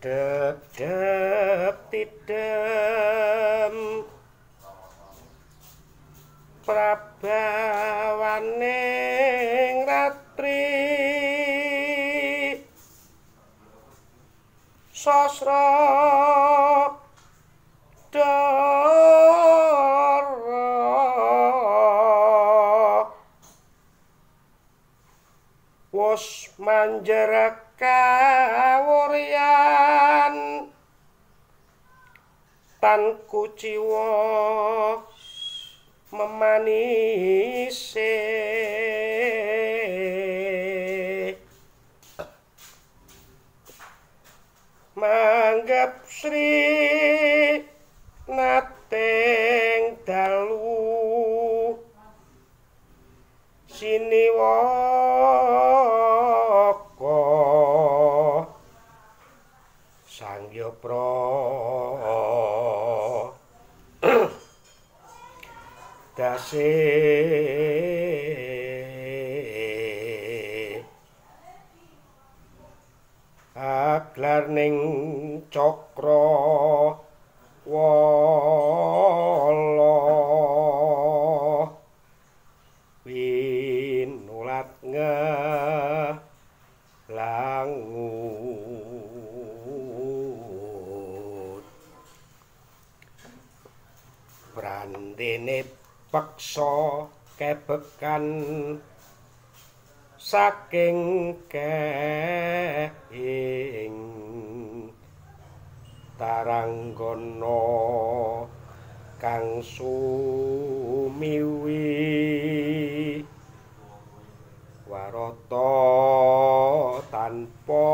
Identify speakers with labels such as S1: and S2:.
S1: dedep tidem prabawaning ratri wus manjarak kawuryan tan kuciwa memanise manggap sri nateng dalu. Siniwa pro. Dase aglar ning cakra brandene peksa kebekan saking keing taranggana kang sumiwi warata tanpa